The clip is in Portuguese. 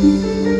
tua